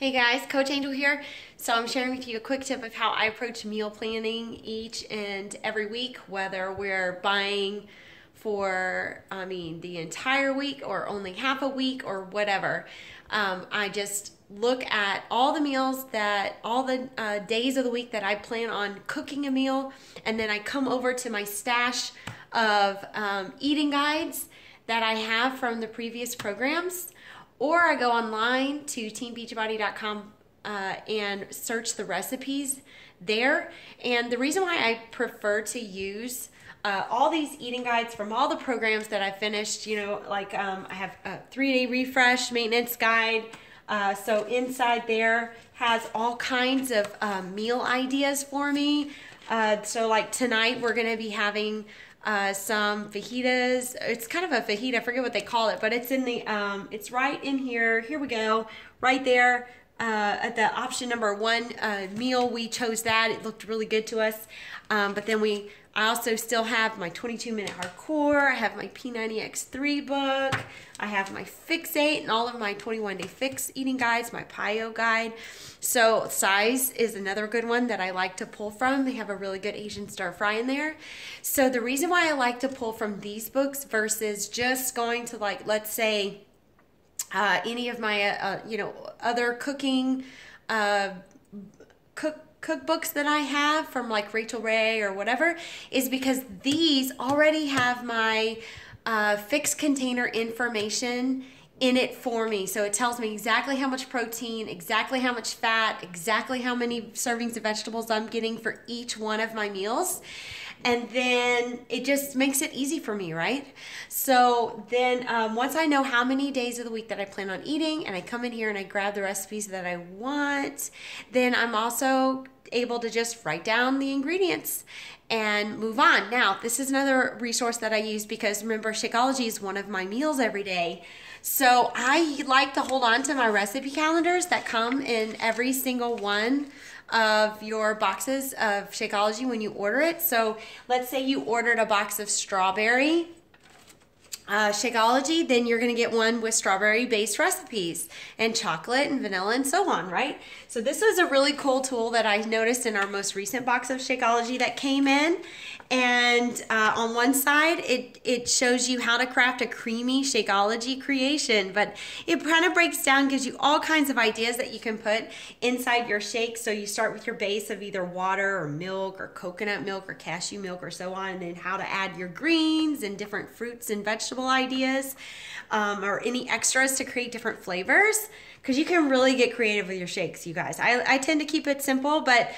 Hey guys, Coach Angel here. So I'm sharing with you a quick tip of how I approach meal planning each and every week, whether we're buying for, I mean, the entire week or only half a week or whatever. Um, I just look at all the meals that, all the uh, days of the week that I plan on cooking a meal, and then I come over to my stash of um, eating guides that I have from the previous programs or I go online to teambeachbody.com uh, and search the recipes there. And the reason why I prefer to use uh, all these eating guides from all the programs that I finished, you know, like um, I have a three day refresh maintenance guide. Uh, so inside there has all kinds of um, meal ideas for me. Uh, so like tonight we're going to be having uh, some fajitas. It's kind of a fajita, I forget what they call it, but it's in the, um, it's right in here. Here we go, right there. Uh, at the option number one uh, meal, we chose that. It looked really good to us. Um, but then we, I also still have my 22 minute Hard Corps. I have my P90X3 book. I have my Fixate and all of my 21 day fix eating guides, my PiYo guide. So size is another good one that I like to pull from. They have a really good Asian stir fry in there. So the reason why I like to pull from these books versus just going to like, let's say, uh, any of my uh, uh, you know other cooking uh, cook cookbooks that I have from like Rachael Ray or whatever is because these already have my uh, fixed container information in it for me. So it tells me exactly how much protein, exactly how much fat, exactly how many servings of vegetables I'm getting for each one of my meals and then it just makes it easy for me, right? So then um, once I know how many days of the week that I plan on eating, and I come in here and I grab the recipes that I want, then I'm also able to just write down the ingredients and move on. Now, this is another resource that I use because remember, Shakeology is one of my meals every day. So I like to hold on to my recipe calendars that come in every single one of your boxes of Shakeology when you order it. So let's say you ordered a box of strawberry uh, Shakeology, then you're going to get one with strawberry based recipes and chocolate and vanilla and so on, right? So this is a really cool tool that I noticed in our most recent box of Shakeology that came in. And uh, on one side, it, it shows you how to craft a creamy Shakeology creation, but it kind of breaks down, gives you all kinds of ideas that you can put inside your shake. So you start with your base of either water or milk or coconut milk or cashew milk or so on, and then how to add your greens and different fruits and vegetables vegetable ideas um, or any extras to create different flavors because you can really get creative with your shakes, you guys. I, I tend to keep it simple, but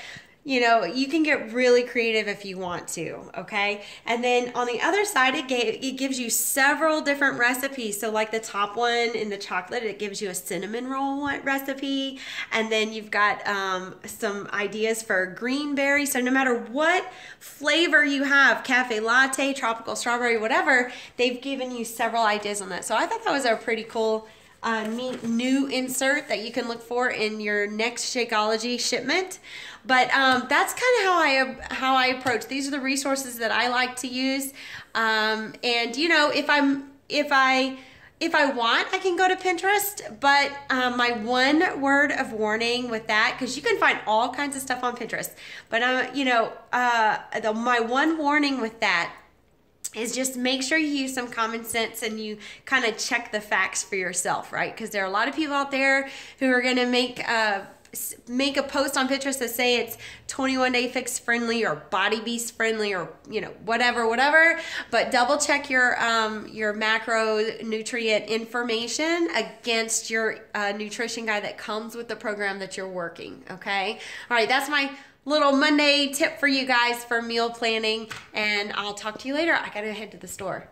you know, you can get really creative if you want to, okay? And then on the other side, it, gave, it gives you several different recipes. So like the top one in the chocolate, it gives you a cinnamon roll recipe. And then you've got um, some ideas for green berry. So no matter what flavor you have, cafe latte, tropical strawberry, whatever, they've given you several ideas on that. So I thought that was a pretty cool uh, neat new insert that you can look for in your next Shakeology shipment. But um, that's kind of how I how I approach. These are the resources that I like to use. Um, and you know, if I'm if I if I want, I can go to Pinterest, but um, my one word of warning with that, because you can find all kinds of stuff on Pinterest, but uh, you know, uh, the, my one warning with that is just make sure you use some common sense and you kind of check the facts for yourself, right? Because there are a lot of people out there who are going to make uh, make a post on Pinterest that say it's 21 day fix friendly or body beast friendly or you know whatever whatever but double check your um, your macronutrient information against your uh, nutrition guide that comes with the program that you're working okay all right that's my little Monday tip for you guys for meal planning. And I'll talk to you later. I gotta head to the store.